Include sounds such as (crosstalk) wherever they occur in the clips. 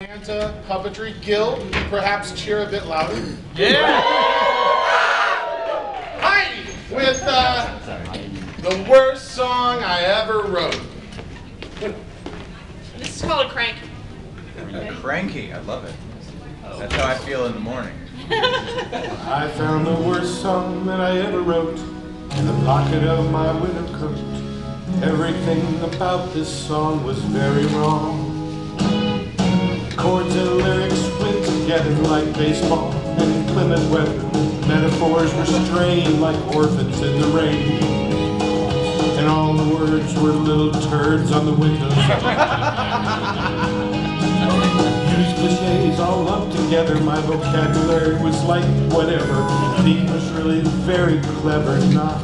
Santa Puppetry Guild, perhaps cheer a bit louder. Yeah! Heidi with uh, the worst song I ever wrote. This is called a crank. Cranky, I love it. That's how I feel in the morning. (laughs) I found the worst song that I ever wrote in the pocket of my winter coat. Everything about this song was very wrong. Chords and lyrics went together like baseball and inclement weather. Metaphors were strained like orphans in the rain. And all the words were little turds on the windows. (laughs) Used cliches all lumped together. My vocabulary was like whatever. The theme was really very clever, not.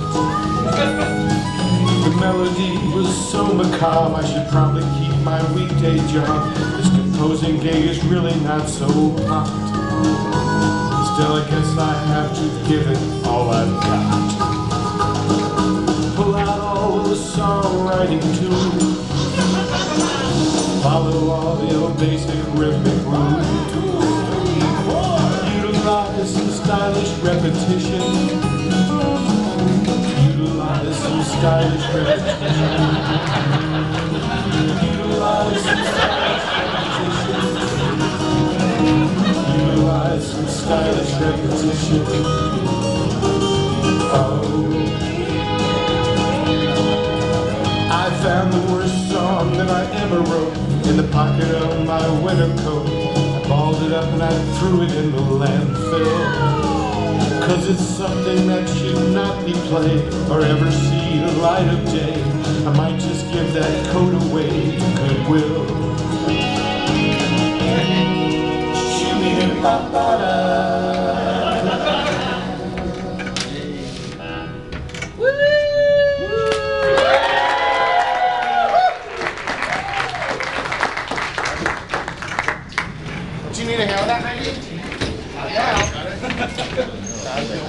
The melody was so macabre. I should probably keep my weekday job. Composing gig is really not so hot. Still, I guess I have to give it all I've got. Pull out all the songwriting tools. Follow all the basic rhythmic rules. Utilize some stylish repetition. Utilize some stylish repetition. Utilize some stylish repetition. Oh. I found the worst song that I ever wrote in the pocket of my winter coat. I balled it up and I threw it in the landfill. Cause it's something that should not be played or ever see the light of day. I might just give that coat away to Goodwill. Do you need a hand with that, Heidi? Yeah.